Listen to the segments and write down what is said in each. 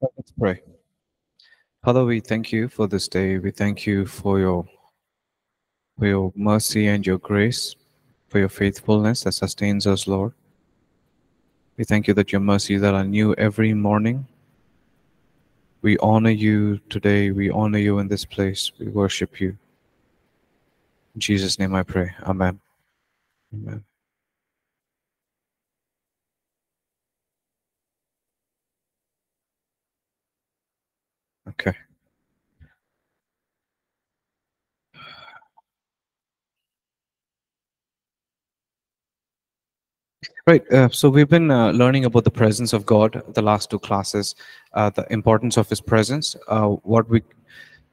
Let's pray. Father, we thank you for this day. We thank you for your for your mercy and your grace, for your faithfulness that sustains us, Lord. We thank you that your mercies that are new every morning. We honor you today. We honor you in this place. We worship you. In Jesus' name I pray. Amen. Amen. Okay. Right. Uh, so we've been uh, learning about the presence of God the last two classes, uh, the importance of His presence, uh, what we,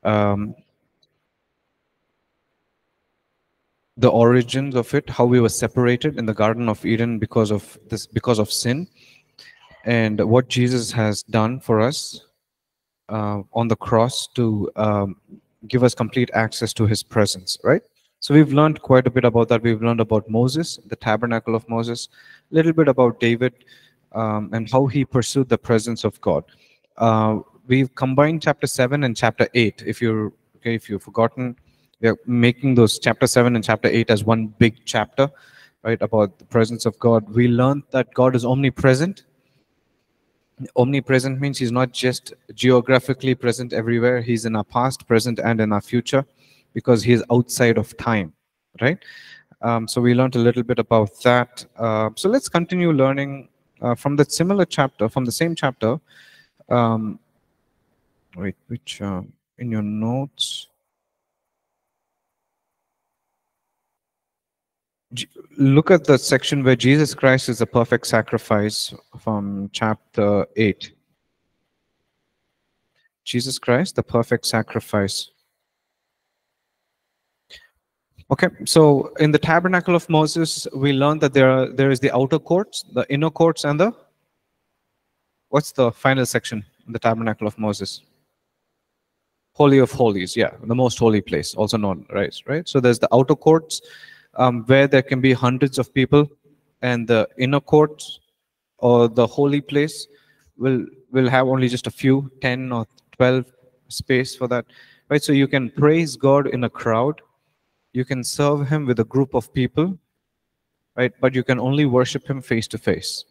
um, the origins of it, how we were separated in the Garden of Eden because of this, because of sin, and what Jesus has done for us uh, on the cross to um, give us complete access to His presence. Right. So we've learned quite a bit about that. We've learned about Moses, the tabernacle of Moses, a little bit about David, um, and how he pursued the presence of God. Uh, we've combined chapter seven and chapter eight. If you're okay, if you've forgotten, we're making those chapter seven and chapter eight as one big chapter, right? About the presence of God. We learned that God is omnipresent. Omnipresent means He's not just geographically present everywhere. He's in our past, present, and in our future because he's outside of time, right? Um, so we learned a little bit about that. Uh, so let's continue learning uh, from the similar chapter, from the same chapter. Um, wait, which uh, in your notes? Look at the section where Jesus Christ is the perfect sacrifice from chapter 8. Jesus Christ, the perfect sacrifice. Okay, so in the tabernacle of Moses, we learned that there are there is the outer courts, the inner courts, and the what's the final section in the tabernacle of Moses? Holy of Holies, yeah, the most holy place, also known, right? Right. So there's the outer courts um, where there can be hundreds of people, and the inner courts or the holy place will will have only just a few, ten or twelve space for that, right? So you can praise God in a crowd. You can serve him with a group of people right? But you can only worship him face to face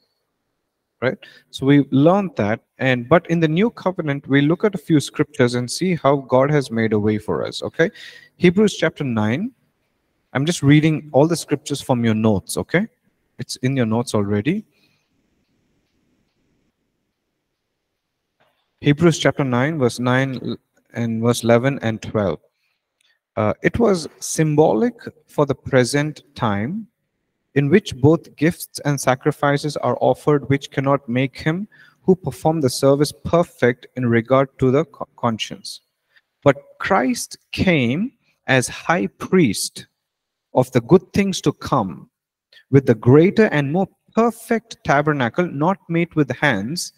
right? So we learned that. And but in the new covenant we look at a few scriptures and see how god has made a way for us okay? Hebrews chapter 9 i'm just reading all the scriptures from your notes okay? It's in your notes already. Hebrews chapter 9 verse 9 and verse 11 and 12 uh, it was symbolic for the present time in which both gifts and sacrifices are offered which cannot make him who performed the service perfect in regard to the conscience. But Christ came as high priest of the good things to come with the greater and more perfect tabernacle not made with hands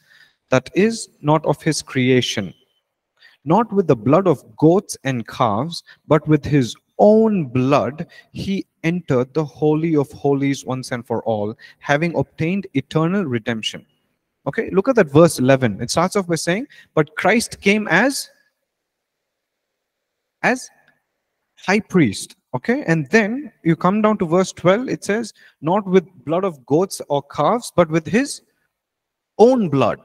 that is not of his creation not with the blood of goats and calves, but with his own blood, he entered the Holy of Holies once and for all, having obtained eternal redemption. Okay, look at that verse 11. It starts off by saying, But Christ came as as high priest. Okay, and then you come down to verse 12, it says, Not with blood of goats or calves, but with his own blood.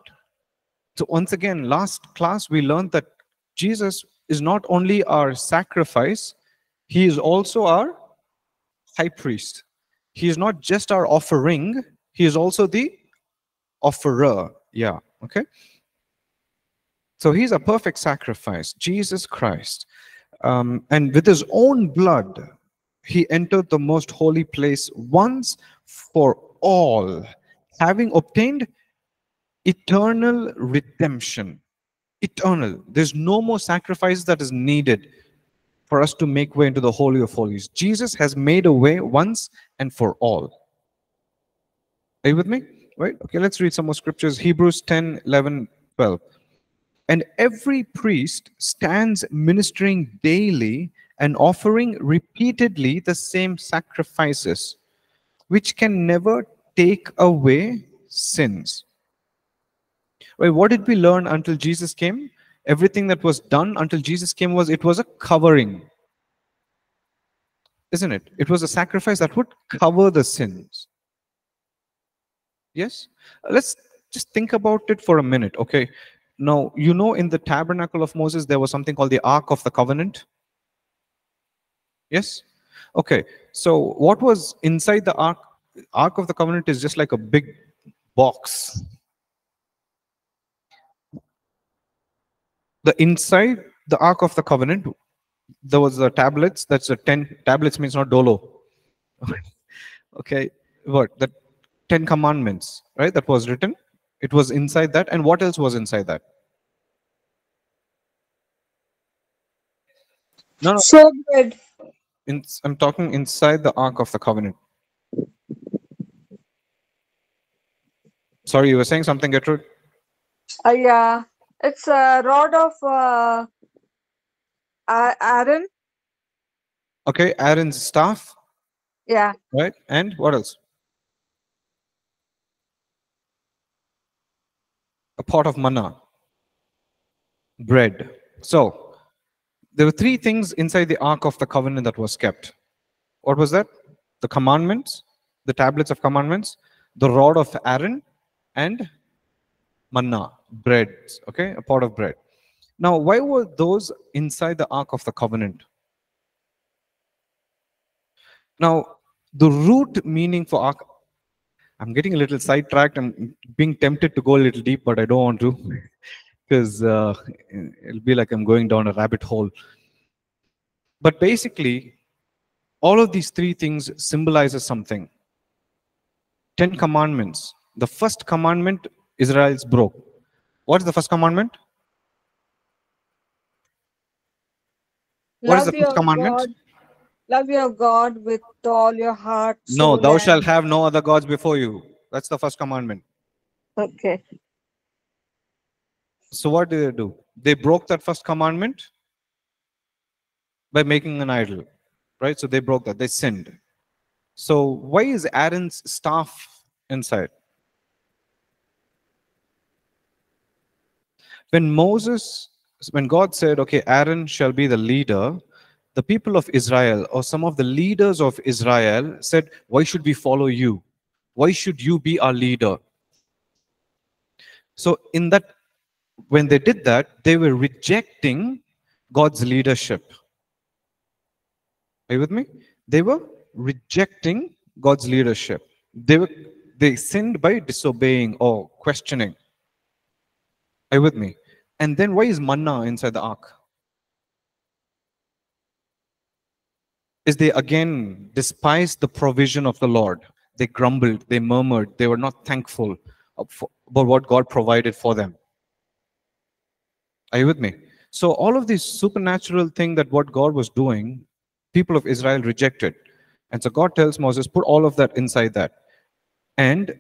So, once again, last class we learned that Jesus is not only our sacrifice, he is also our high priest. He is not just our offering, he is also the offerer. Yeah, okay. So he's a perfect sacrifice, Jesus Christ. Um, and with his own blood, he entered the most holy place once for all, having obtained eternal redemption eternal. There's no more sacrifice that is needed for us to make way into the Holy of Holies. Jesus has made a way once and for all. Are you with me? Right? Okay, let's read some more scriptures. Hebrews 10, 11, 12. And every priest stands ministering daily and offering repeatedly the same sacrifices, which can never take away sins Right? What did we learn until Jesus came? Everything that was done until Jesus came was it was a covering. Isn't it? It was a sacrifice that would cover the sins. Yes? Let's just think about it for a minute, okay? Now, you know, in the tabernacle of Moses, there was something called the Ark of the Covenant. Yes? Okay. So, what was inside the Ark? Ark of the Covenant is just like a big box. The inside the Ark of the Covenant, there was the tablets. That's the 10 tablets means not dolo. okay. What? The 10 commandments, right? That was written. It was inside that. And what else was inside that? No, no. So good. In, I'm talking inside the Ark of the Covenant. Sorry, you were saying something, Gertrude? Uh, yeah, it's a rod of uh, Aaron. Okay, Aaron's staff, Yeah, right? And what else? A pot of manna, bread. So, there were three things inside the Ark of the Covenant that was kept. What was that? The commandments, the tablets of commandments, the rod of Aaron, and manna, bread. Okay, a pot of bread. Now, why were those inside the Ark of the Covenant? Now, the root meaning for Ark, I'm getting a little sidetracked. I'm being tempted to go a little deep, but I don't want to because uh, it'll be like I'm going down a rabbit hole. But basically, all of these three things symbolizes something. Ten commandments. The first commandment Israel's broke. What's the first commandment? What is love the first commandment? God, love your God with all your heart. No, thou shalt have no other gods before you. That's the first commandment. Okay. So what did they do? They broke that first commandment by making an idol, right? So they broke that. They sinned. So why is Aaron's staff inside? When Moses, when God said, okay, Aaron shall be the leader, the people of Israel or some of the leaders of Israel said, why should we follow you? Why should you be our leader? So in that when they did that, they were rejecting God's leadership. Are you with me? They were rejecting God's leadership. They were they sinned by disobeying or questioning. Are you with me? And then why is manna inside the ark? Is they again despised the provision of the Lord. They grumbled, they murmured, they were not thankful for- what God provided for them. Are you with me? So all of these supernatural thing that what God was doing, people of Israel rejected. And so God tells Moses, put all of that inside that. And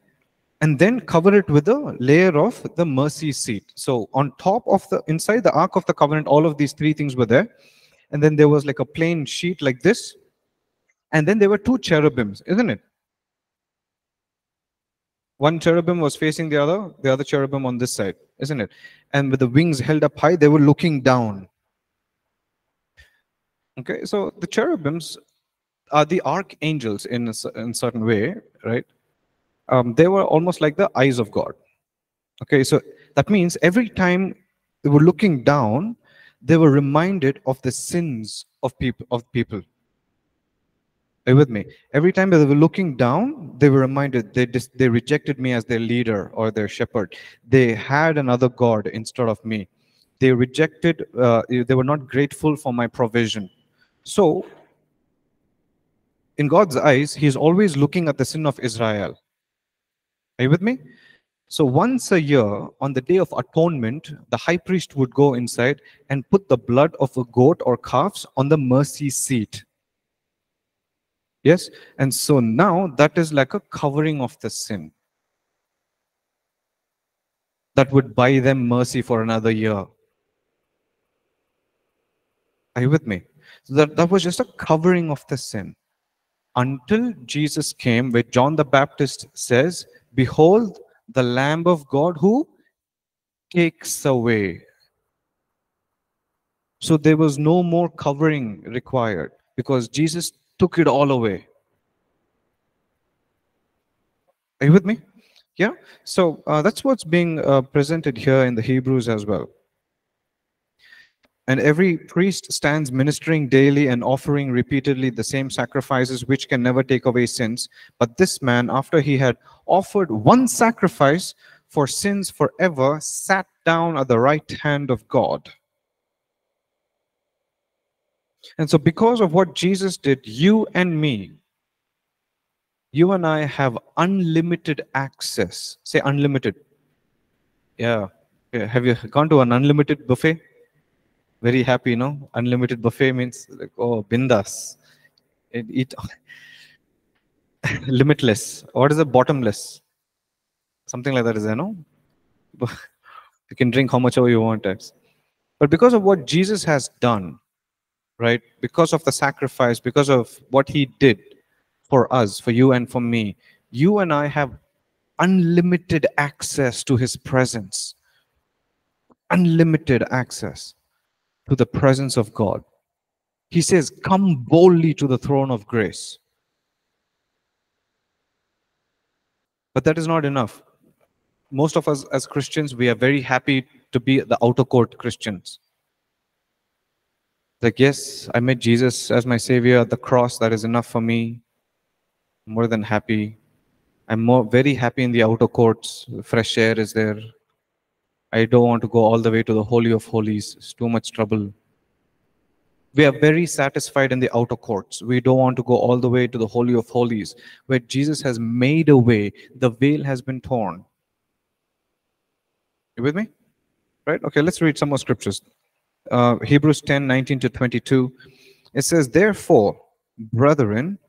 and then cover it with a layer of the mercy seat. So on top of the inside the Ark of the Covenant, all of these three things were there. And then there was like a plain sheet like this. And then there were two cherubims, isn't it? One cherubim was facing the other, the other cherubim on this side, isn't it? And with the wings held up high, they were looking down. Okay, so the cherubims are the archangels in a, in certain way, right? Um, they were almost like the eyes of God. Okay, so that means every time they were looking down, they were reminded of the sins of people of people. Are you with me? Every time they were looking down, they were reminded they dis- they rejected me as their leader or their shepherd. They had another god instead of me. They rejected. Uh, they were not grateful for my provision. So, in God's eyes, He is always looking at the sin of Israel. Are you with me? So once a year, on the day of atonement, the high priest would go inside and put the blood of a goat or calves on the mercy seat. Yes? And so now that is like a covering of the sin. That would buy them mercy for another year. Are you with me? So that, that was just a covering of the sin. Until Jesus came, where John the Baptist says, Behold, the Lamb of God who takes away. So there was no more covering required because Jesus took it all away. Are you with me? Yeah. So uh, that's what's being uh, presented here in the Hebrews as well. And every priest stands ministering daily and offering repeatedly the same sacrifices which can never take away sins. But this man, after he had offered one sacrifice for sins forever, sat down at the right hand of God. And so, because of what Jesus did, you and me, you and I have unlimited access. Say unlimited. Yeah. Have you gone to an unlimited buffet? Very happy, you know? Unlimited buffet means like, oh, bindas. Eat limitless. What is a bottomless? Something like that is there, no? you can drink how much ever you want. But because of what Jesus has done, right? Because of the sacrifice, because of what he did for us, for you and for me, you and I have unlimited access to his presence. Unlimited access to the presence of God. He says, Come boldly to the throne of grace. But that is not enough. Most of us as Christians, we are very happy to be the outer court Christians. Like, yes, I met Jesus as my Savior at the cross. That is enough for me. more than happy. I'm more very happy in the outer courts. Fresh air is there. I don't want to go all the way to the Holy of Holies. It's too much trouble. We are very satisfied in the outer courts. We don't want to go all the way to the Holy of Holies, where Jesus has made a way. The veil has been torn. You with me? Right? Okay, let's read some more scriptures uh, Hebrews 10 19 to 22. It says, Therefore, brethren,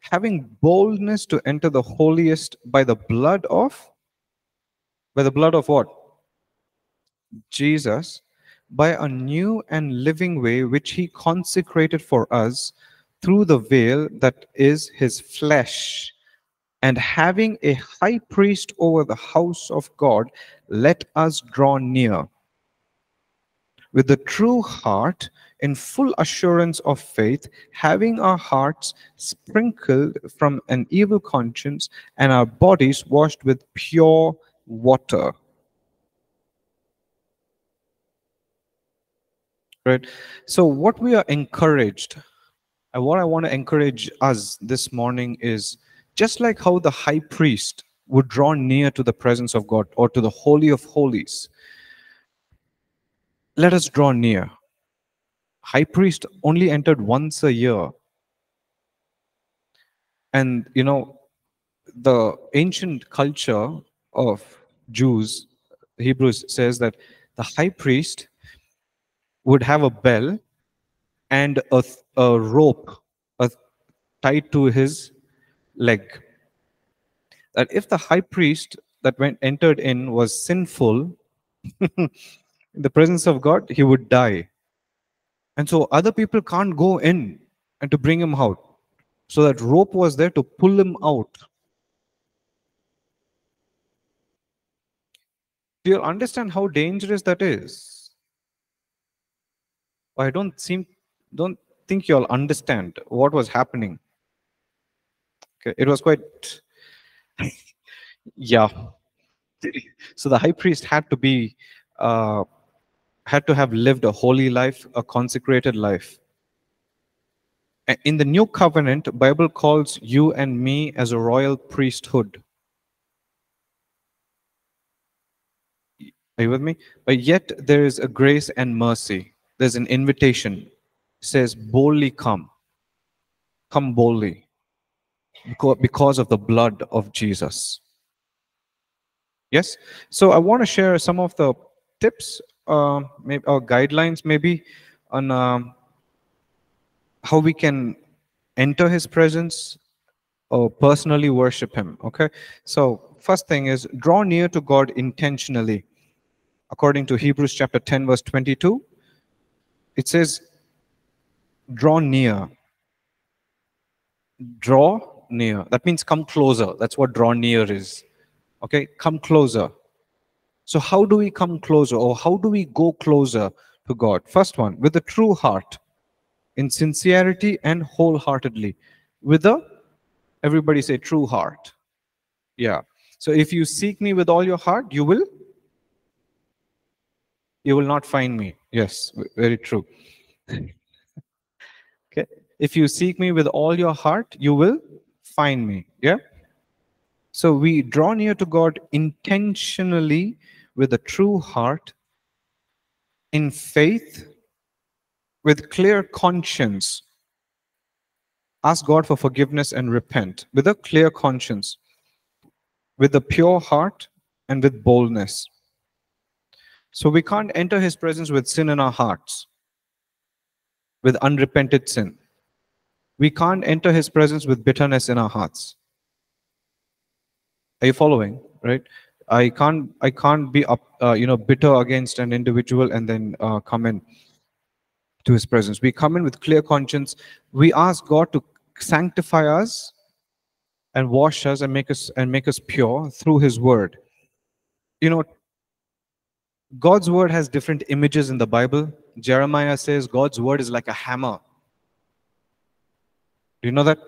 having boldness to enter the holiest by the blood of, by the blood of what? Jesus, by a new and living way which he consecrated for us through the veil that is his flesh. And having a high priest over the house of God, let us draw near with a true heart in full assurance of faith, having our hearts sprinkled from an evil conscience and our bodies washed with pure water. Right? So, what we are encouraged, and what I want to encourage us this morning is just like how the high priest would draw near to the presence of God or to the Holy of Holies let us draw near. High priest only entered once a year. And, you know, the ancient culture of Jews, Hebrews says that the high priest would have a bell and a, a rope a, tied to his leg. That if the high priest that went entered in was sinful, in the presence of God, he would die. And so other people can't go in and to bring him out. So that rope was there to pull him out. Do you understand how dangerous that is? I don't seem don't think you all understand what was happening. Okay, it was quite yeah. So the high priest had to be uh, had to have lived a holy life, a consecrated life. In the new covenant, Bible calls you and me as a royal priesthood. Are you with me? But yet there is a grace and mercy. There's an invitation. It says, boldly come. Come boldly. Because of the blood of Jesus. Yes? So I want to share some of the tips uh, maybe or guidelines maybe on um, how we can enter his presence or personally worship him okay? So first thing is draw near to god intentionally. According to hebrews chapter 10 verse 22 it says draw near. Draw near. That means come closer. That's what draw near is. Okay? Come closer So, how do we come closer or how do we go closer to God? First one, with a true heart, in sincerity and wholeheartedly. With a, everybody say, true heart. Yeah. So, if you seek me with all your heart, you will. You will not find me. Yes, very true. okay. If you seek me with all your heart, you will find me. Yeah. So we draw near to God intentionally with a true heart, in faith, with clear conscience. Ask God for forgiveness and repent with a clear conscience, with a pure heart, and with boldness. So we can't enter his presence with sin in our hearts, with unrepented sin. We can't enter his presence with bitterness in our hearts. Are you following? Right? I can't I can't be up uh, you know bitter against an individual and then uh, come in to his presence. We come in with clear conscience. We ask God to sanctify us and wash us and make us and make us pure through his word. You know, God's word has different images in the Bible. Jeremiah says God's word is like a hammer. Do you know that?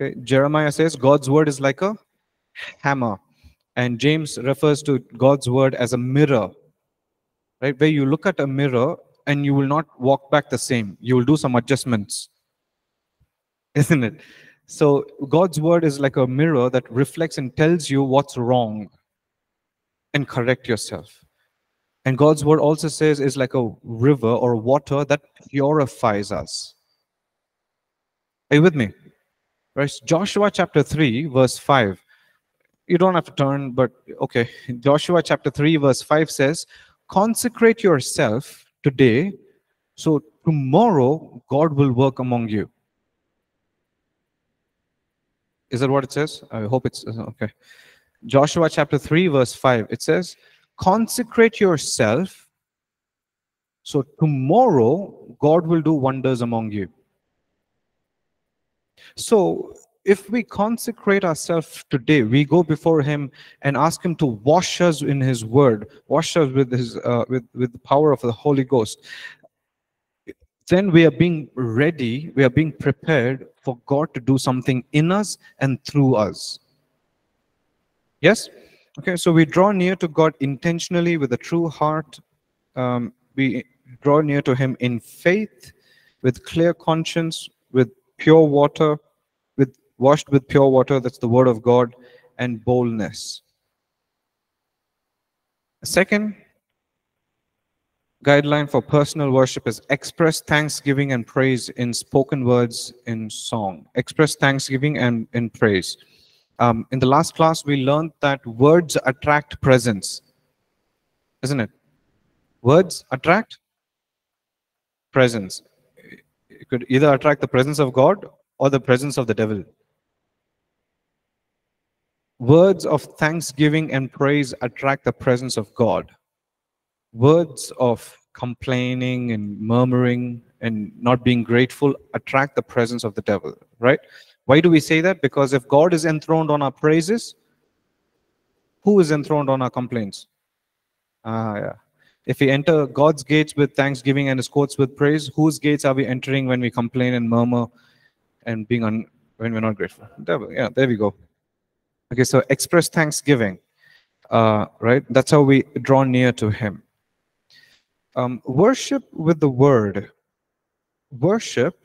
Okay. Jeremiah says God's word is like a hammer. And James refers to God's word as a mirror. Right? Where you look at a mirror and you will not walk back the same. You will do some adjustments. Isn't it? So God's word is like a mirror that reflects and tells you what's wrong and correct yourself. And God's word also says is like a river or water that purifies us. Are you with me? Right? Joshua chapter 3, verse 5. You don't have to turn, but okay. Joshua chapter 3, verse 5 says, Consecrate yourself today, so tomorrow God will work among you. Is that what it says? I hope it's uh, okay. Joshua chapter 3, verse 5. It says, consecrate yourself so tomorrow God will do wonders among you. So if we consecrate ourselves today, we go before Him and ask Him to wash us in His Word, wash us with His uh, with with the power of the Holy Ghost. Then we are being ready, we are being prepared for God to do something in us and through us. Yes. Okay, so we draw near to God intentionally with a true heart. Um, we draw near to Him in faith, with clear conscience, with pure water, washed with pure water, that's the word of God, and boldness. Second guideline for personal worship is express thanksgiving and praise in spoken words in song. Express thanksgiving and in praise. Um, in the last class, we learned that words attract presence, isn't it? Words attract presence. It could either attract the presence of God or the presence of the devil. Words of thanksgiving and praise attract the presence of God. Words of complaining and murmuring and not being grateful attract the presence of the devil, right? Why do we say that? Because if God is enthroned on our praises, who is enthroned on our complaints? Ah, yeah. If we enter God's gates with thanksgiving and his courts with praise, whose gates are we entering when we complain and murmur and being on when we're not grateful? Yeah, there we go. Okay, so express thanksgiving. Uh, right? That's how we draw near to him. Um, worship with the word. Worship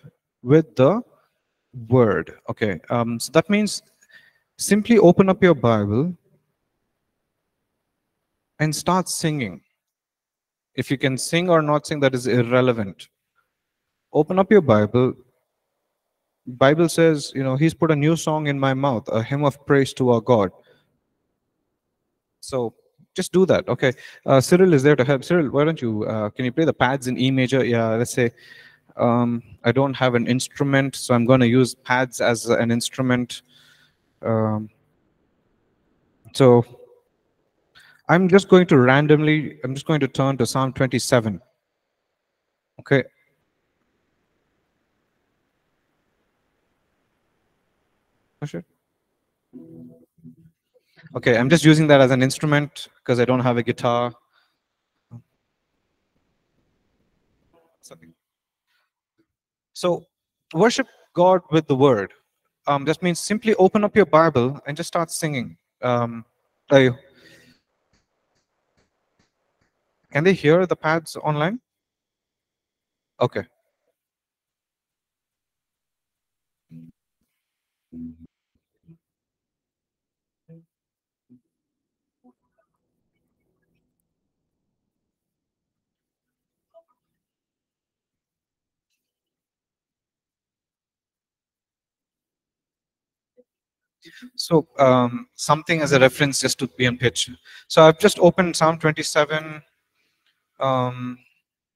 with the word. Okay, um, so that means simply open up your Bible and start singing. If you can sing or not sing, that is irrelevant. Open up your Bible. Bible says, you know, he's put a new song in my mouth, a hymn of praise to our God. So just do that. Okay. Uh, Cyril is there to help. Cyril, why don't you, uh, can you play the pads in E major? Yeah, let's say um, I don't have an instrument, so I'm going to use pads as an instrument. Um, so I'm just going to randomly, I'm just going to turn to Psalm 27. Okay. Okay, I'm just using that as an instrument because I don't have a guitar. So, worship God with the word. Um, just means simply open up your Bible and just start singing. Um, I- can they hear the pads online? Okay. So um, something as a reference just to be on pitch. So I've just opened Psalm 27, um,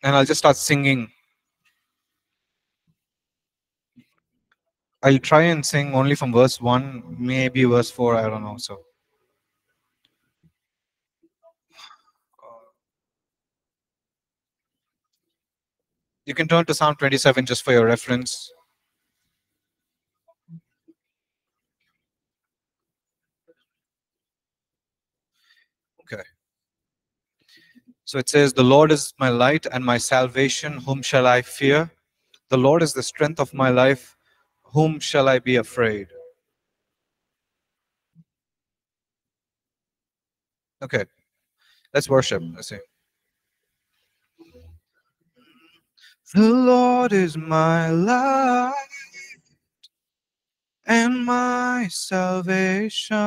and I'll just start singing. I'll try and sing only from verse one, maybe verse four. I don't know. So. You can turn to Psalm 27 just for your reference. Okay. So it says, The Lord is my light and my salvation. Whom shall I fear? The Lord is the strength of my life. Whom shall I be afraid? Okay. Let's worship. Let's see. The Lord is my light and my salvation.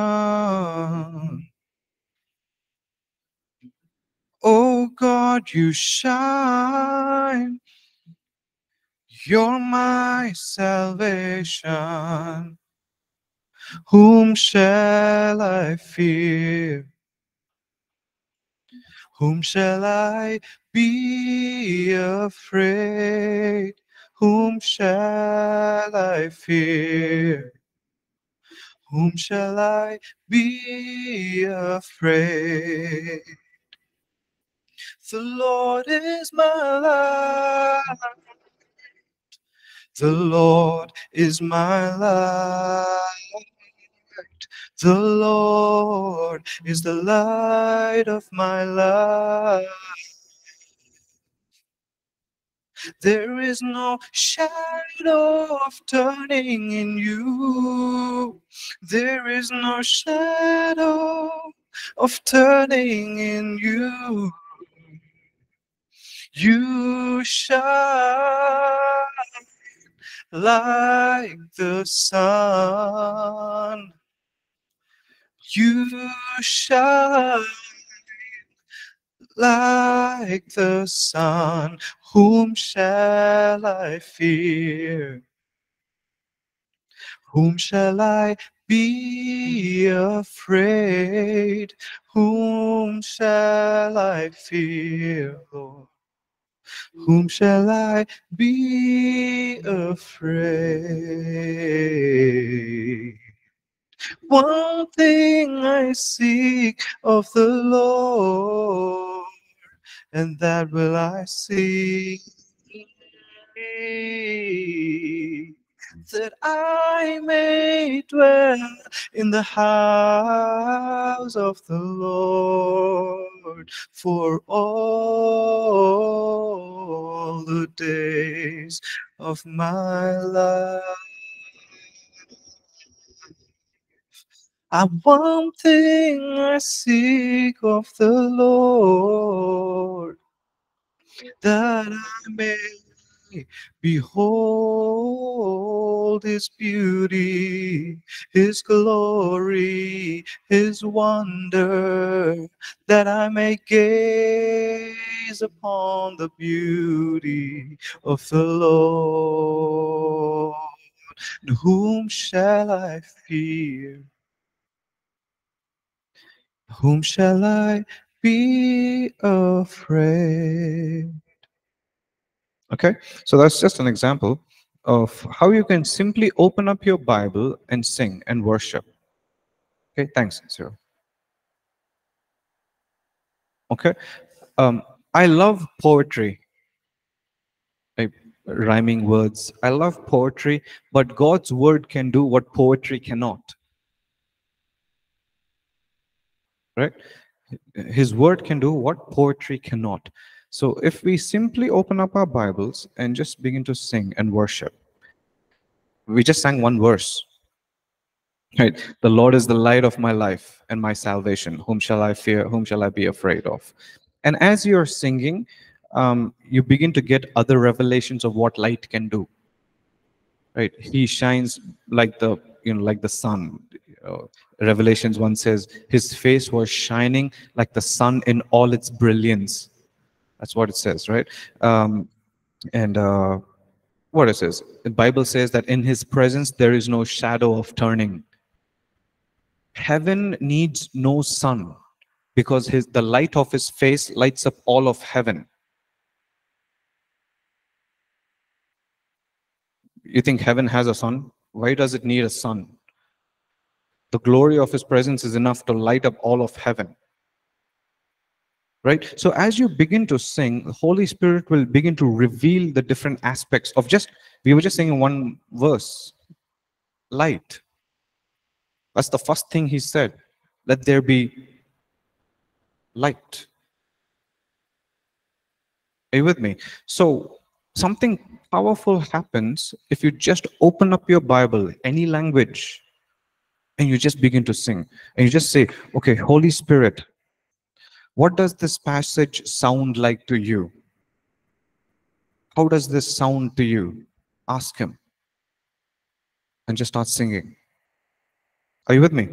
Oh God, you shine. You're my salvation. Whom shall I fear? Whom shall I be afraid? Whom shall I fear? Whom shall I be afraid? The Lord is my light. The Lord is my light. The Lord is the light of my life. There is no shadow of turning in you. There is no shadow of turning in you. You shine like the sun. You shine like the sun. Whom shall I fear? Whom shall I be afraid? Whom shall I fear, Lord? Whom shall I be afraid? One thing I seek of the Lord, and that will I seek. That I may dwell in the house of the Lord for all the days of my life. I one thing I seek of the Lord, that I may behold his beauty, his glory, his wonder, that I may gaze upon the beauty of the Lord. And Whom shall I fear? Whom shall I be afraid? Okay, so that's just an example of how you can simply open up your Bible and sing and worship. Okay, thanks, Cyril. Okay, um, I love poetry, like rhyming words. I love poetry, but God's word can do what poetry cannot. right? His word can do what poetry cannot. So if we simply open up our Bibles and just begin to sing and worship, we just sang one verse. Right? The Lord is the light of my life and my salvation. Whom shall I fear? Whom shall I be afraid of? And as you're singing, um, you begin to get other revelations of what light can do. Right? He shines like the you know like the sun. Uh, Revelations one says his face was shining like the sun in all its brilliance. That's what it says, right? Um, and uh, what it says, the Bible says that in his presence there is no shadow of turning. Heaven needs no sun because his the light of his face lights up all of heaven. You think heaven has a sun? Why does it need a sun? The glory of his presence is enough to light up all of heaven. Right? So as you begin to sing, the Holy Spirit will begin to reveal the different aspects of just, we were just singing one verse light. That's the first thing he said. Let there be light. Are you with me? So something powerful happens if you just open up your Bible, any language, and you just begin to sing. And you just say, okay, Holy Spirit, what does this passage sound like to you? How does this sound to you? Ask Him. And just start singing. Are you with me?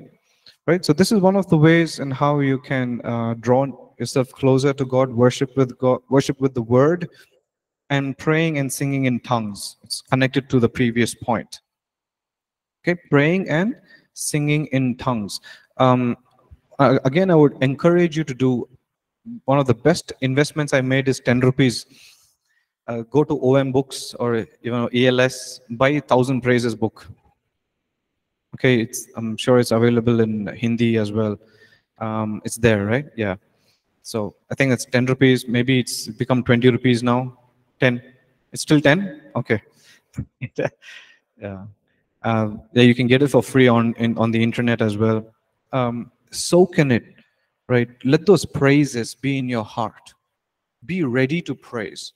Right? So, this is one of the ways in how you can uh, draw yourself closer to God, worship with God, worship with the Word, and praying and singing in tongues. It's connected to the previous point. Okay, praying and singing in tongues. Um, again, I would encourage you to do one of the best investments I made is 10 rupees. Uh, go to OM Books or you know ELS, buy Thousand Praises book. Okay, it's I'm sure it's available in Hindi as well. Um, it's there, right? Yeah. So I think it's 10 rupees. Maybe it's become 20 rupees now. 10. It's still 10? Okay. yeah. Um, yeah, you can get it for free on in, on the internet as well. Um, soak in it, right? Let those praises be in your heart. Be ready to praise.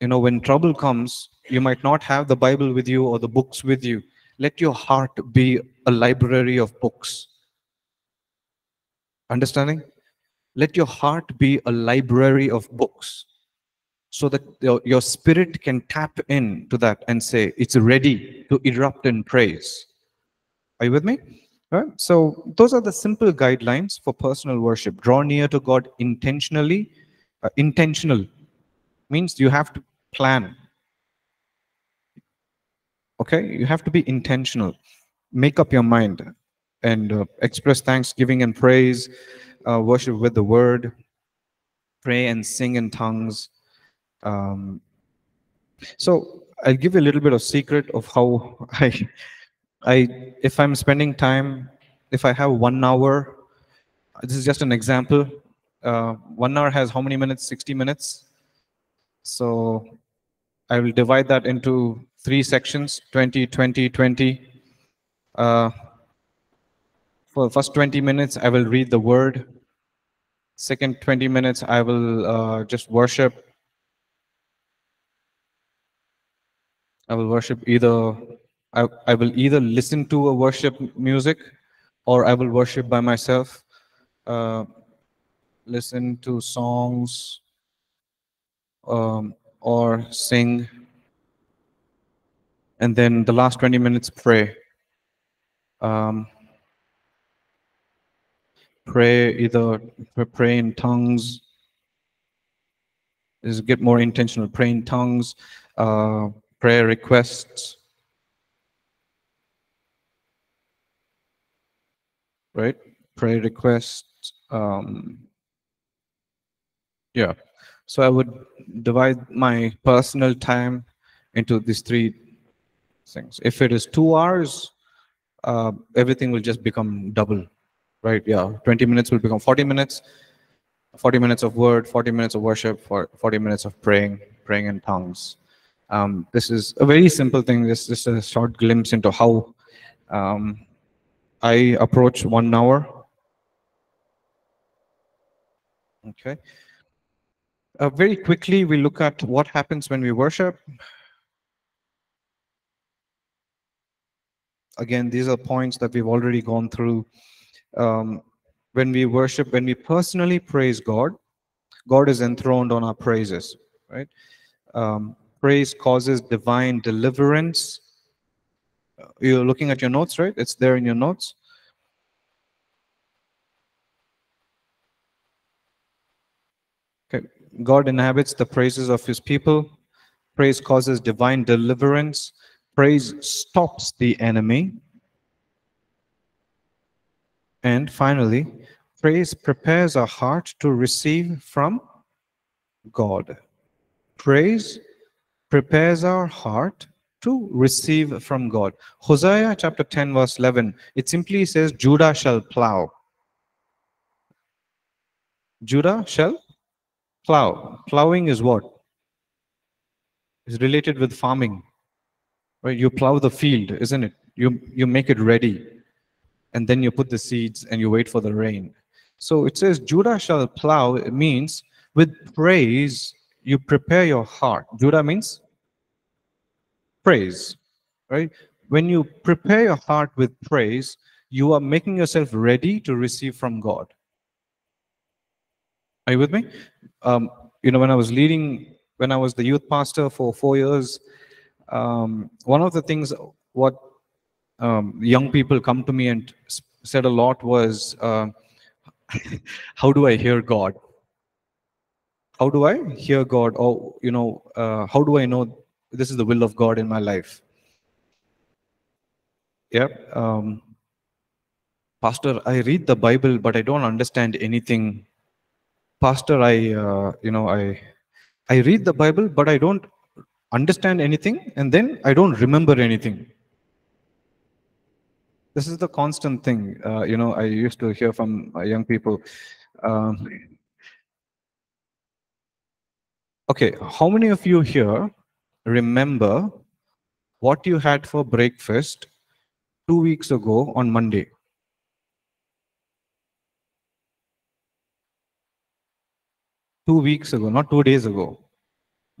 You know, when trouble comes, you might not have the Bible with you or the books with you. Let your heart be a library of books. Understanding? Let your heart be a library of books so that your, your spirit can tap into that and say it's ready to erupt in praise. Are you with me? Right. So those are the simple guidelines for personal worship. Draw near to God intentionally. Uh, intentional means you have to plan. Okay, you have to be intentional. Make up your mind and uh, express thanksgiving and praise. Uh, worship with the word. Pray and sing in tongues um, so I'll give you a little bit of secret of how I, I, if I'm spending time, if I have one hour, this is just an example. Uh, one hour has how many minutes? 60 minutes. So I will divide that into three sections, 20, 20, 20. Uh, for the first 20 minutes, I will read the word. Second 20 minutes, I will uh, just worship I will worship either, I, I will either listen to a worship music or I will worship by myself, uh, listen to songs um, or sing. And then the last 20 minutes, pray. Um, pray either pray in tongues is get more intentional pray in tongues uh, prayer requests. Right? Prayer requests. Um, yeah. So I would divide my personal time into these three things. If it is two hours, uh, everything will just become double, right? Yeah, 20 minutes will become 40 minutes, 40 minutes of word, 40 minutes of worship, 40 minutes of praying, praying in tongues. Um, this is a very simple thing. This is a short glimpse into how um, I approach one hour. Okay. Uh, very quickly, we look at what happens when we worship. Again, these are points that we've already gone through. Um, when we worship, when we personally praise God, God is enthroned on our praises, right? Um, praise causes divine deliverance. You're looking at your notes, right? It's there in your notes. Okay. God inhabits the praises of his people. Praise causes divine deliverance. Praise stops the enemy. And finally, praise prepares our heart to receive from God. Praise prepares our heart to receive from God. Hosea chapter 10, verse 11, it simply says, Judah shall plow. Judah shall plow. Plowing is what? Is related with farming. Right? You plow the field, isn't it? You you make it ready, and then you put the seeds and you wait for the rain. So it says, Judah shall plow. It means with praise you prepare your heart. Judah means praise, right? When you prepare your heart with praise, you are making yourself ready to receive from God. Are you with me? Um, you know, when I was leading, when I was the youth pastor for four years, um, one of the things what um, young people come to me and said a lot was, uh, "How do I hear God? How do I hear God? Or you know, uh, how do I know this is the will of God in my life?" Yep. Um, Pastor, I read the Bible, but I don't understand anything pastor i uh, you know i i read the bible but i don't understand anything and then i don't remember anything this is the constant thing uh, you know i used to hear from uh, young people um, okay how many of you here remember what you had for breakfast two weeks ago on monday. Two weeks ago not two days ago.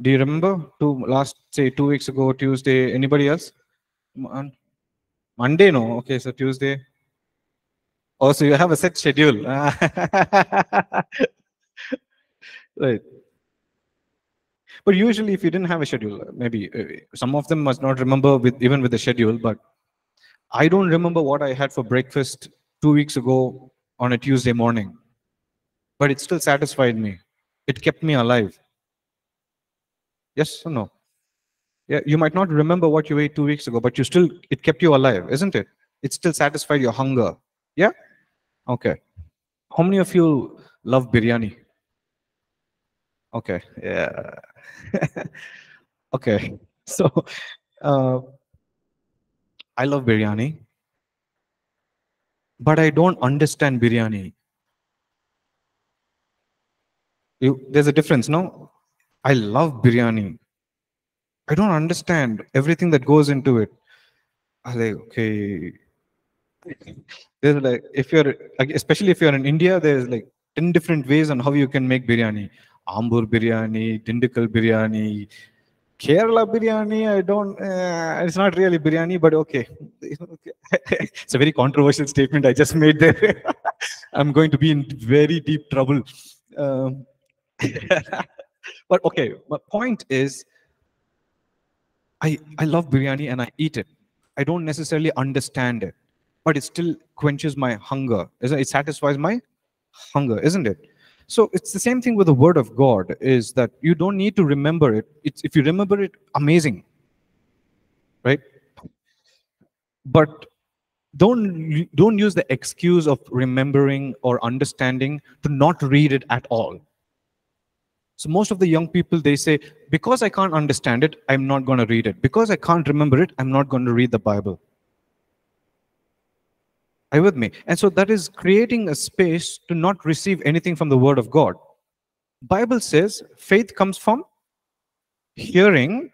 Do you remember? Two last say two weeks ago tuesday. Anybody else? Uh, monday no? Okay so tuesday. Oh so you have a set schedule. Right but usually if you didn't have a schedule maybe uh, some of them must not remember with even with the schedule but i don't remember what i had for breakfast two weeks ago on a tuesday morning. But it still satisfied me. It kept me alive. Yes or no? Yeah you might not remember what you ate two weeks ago but you still it kept you alive isn't it? It still satisfied your hunger. Yeah? Okay. How many of you love biryani okay yeah. Okay so uh, i love biryani but i don't understand biryani. You, there's a difference no? I love biryani. I don't understand everything that goes into it. I like okay? There's like if you're especially if you're in india there's like 10 different ways on how you can make biryani ambur biryani dindukal biryani kerala biryani i don't uh, it's not really biryani but okay. It's a very controversial statement i just made there. I'm going to be in very deep trouble. Um, but okay my point is i i love biryani and i eat it. I don't necessarily understand it but it still quenches my hunger. It satisfies my hunger isn't it so it's the same thing with the word of god is that you don't need to remember it. It's if you remember it amazing. Right? But don't don't use the excuse of remembering or understanding to not read it at all. So most of the young people they say because i can't understand it i'm not going to read it. Because i can't remember it i'm not going to read the bible are you with me? And so that is creating a space to not receive anything from the word of god. Bible says faith comes from hearing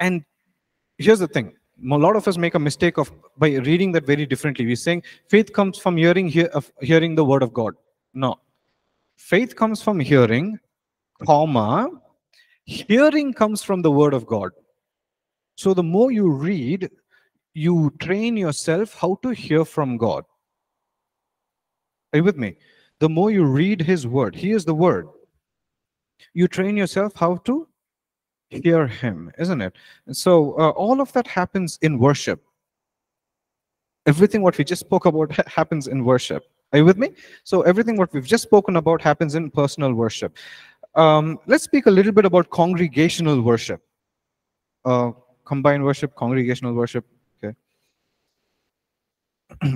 and here's the thing. A lot of us make a mistake of by reading that very differently. We're saying faith comes from hearing hear, of hearing the word of god. No. Faith comes from hearing, comma, hearing comes from the word of God. So the more you read, you train yourself how to hear from God. Are you with me? The more you read his word, he is the word. You train yourself how to hear him, isn't it? And so uh, all of that happens in worship. Everything what we just spoke about ha- happens in worship. Are you with me? So everything what we've just spoken about happens in personal worship. Um, let's speak a little bit about congregational worship. Uh, combined worship, congregational worship. Okay.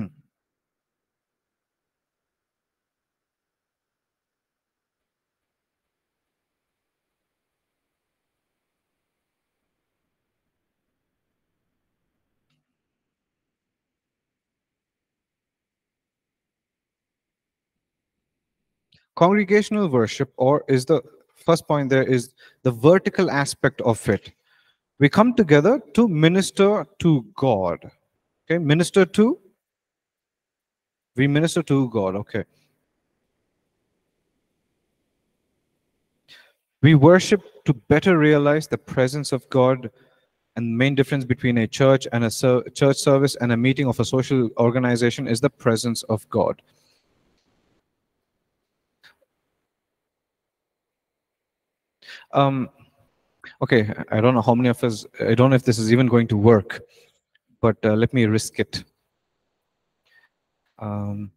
congregational worship or is the first point there is the vertical aspect of it. We come together to minister to god. Okay minister to we minister to god okay. We worship to better realize the presence of god and the main difference between a church and a church service and a meeting of a social organization is the presence of god Um, okay, I don't know how many of us, I don't know if this is even going to work, but uh, let me risk it. Um,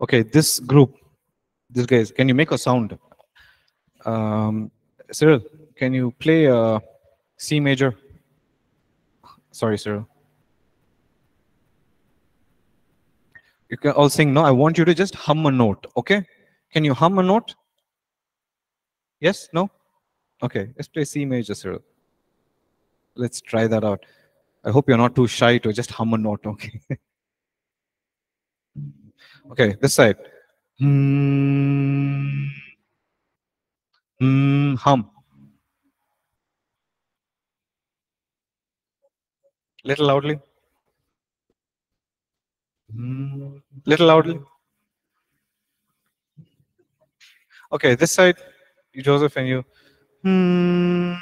okay, this group, this guys, can you make a sound? Um, Cyril, can you play a C major? Sorry, Cyril. You can all sing. No, I want you to just hum a note. Okay? Can you hum a note? Yes? No? Okay. Let's play C major, Cyril. Let's try that out. I hope you're not too shy to just hum a note. Okay. okay. This side. Hmm. Hmm. Hum. Little loudly. Little loudly. Okay, this side, Joseph, and you. Hmm.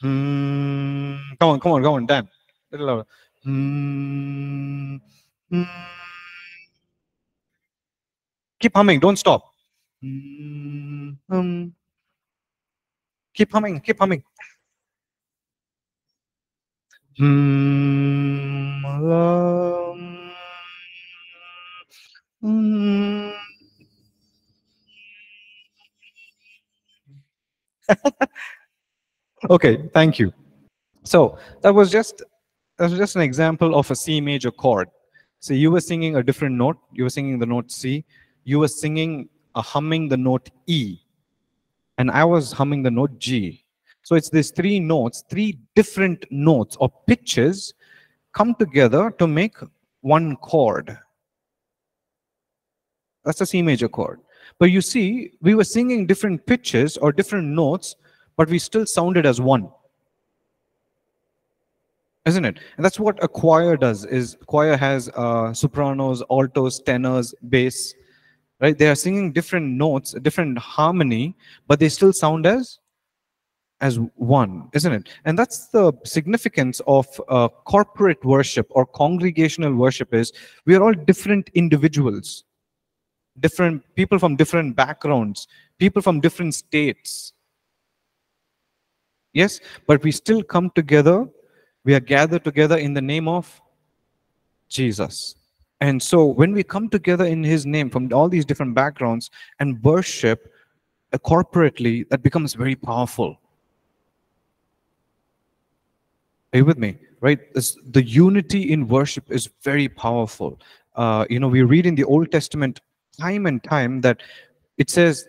Hmm. Come on, come on, come on, Dan. Little louder. Hmm. Hmm. Keep humming, don't stop. Hmm. Keep humming, keep humming. Hmm. Okay, thank you. So that was just that was just an example of a C major chord. So you were singing a different note. You were singing the note C. You were singing a humming the note E, and I was humming the note G. So it's these three notes, three different notes or pitches come together to make one chord. That's a C major chord. But you see, we were singing different pitches or different notes, but we still sounded as one. Isn't it? And that's what a choir does, is choir has uh, sopranos, altos, tenors, bass, right? They are singing different notes, different harmony, but they still sound as as one, isn't it? And that's the significance of uh, corporate worship or congregational worship is we are all different individuals, different people from different backgrounds, people from different states. Yes, but we still come together. We are gathered together in the name of Jesus. And so when we come together in his name from all these different backgrounds and worship corporately, that becomes very powerful. Are you with me? Right? The unity in worship is very powerful. Uh, you know, we read in the Old Testament time and time that it says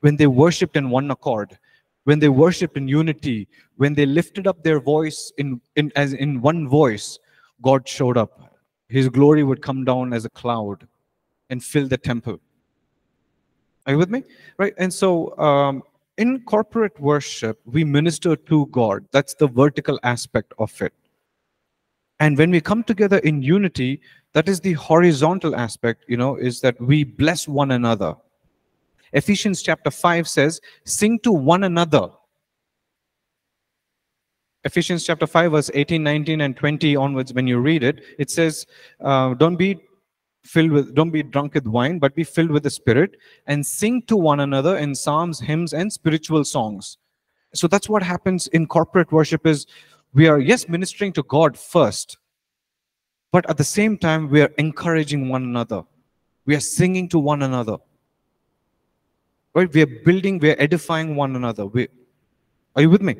when they worshipped in one accord, when they worshipped in unity, when they lifted up their voice in, in as in one voice, God showed up. His glory would come down as a cloud and fill the temple. Are you with me? Right? And so um, in corporate worship, we minister to God. That's the vertical aspect of it. And when we come together in unity, that is the horizontal aspect, you know, is that we bless one another. Ephesians chapter 5 says, Sing to one another. Ephesians chapter 5, verse 18, 19, and 20 onwards, when you read it, it says, uh, Don't be filled with don't be drunk with wine but be filled with the spirit and sing to one another in psalms hymns and spiritual songs. So that's what happens in corporate worship is we are yes ministering to god first but at the same time we are encouraging one another. We are singing to one another. Right? We are building we are edifying one another. We, are you with me?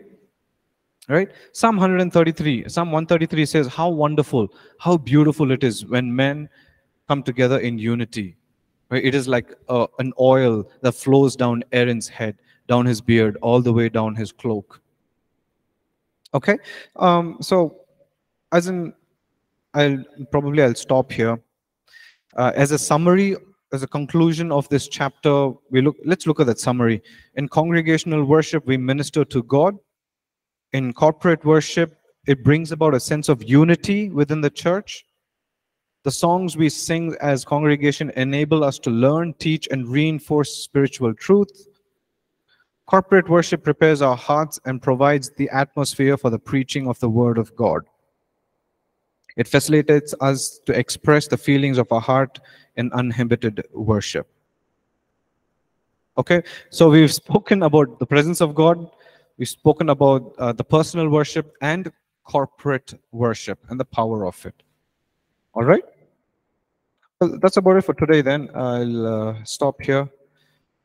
Right? Psalm 133 psalm 133 says how wonderful how beautiful it is when men come together in unity. Right? It is like an oil that flows down Aaron's head, down his beard, all the way down his cloak. Okay, um, so as in, I'll probably I'll stop here. Uh, as a summary, as a conclusion of this chapter, we look. Let's look at that summary. In congregational worship, we minister to God. In corporate worship, it brings about a sense of unity within the church. The songs we sing as congregation enable us to learn, teach, and reinforce spiritual truth. Corporate worship prepares our hearts and provides the atmosphere for the preaching of the Word of God. It facilitates us to express the feelings of our heart in uninhibited worship. Okay, so we've spoken about the presence of God, we've spoken about uh, the personal worship and corporate worship and the power of it. All right? Well, that's about it for today then. I'll uh, stop here.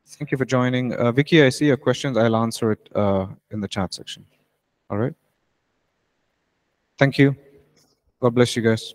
Thank you for joining. Uh, Vicky, I see your questions. I'll answer it uh, in the chat section. All right. Thank you. God bless you guys.